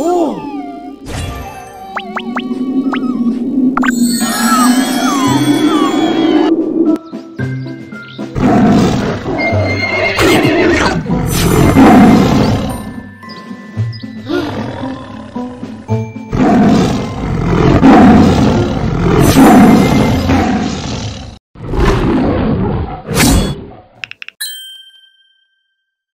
오!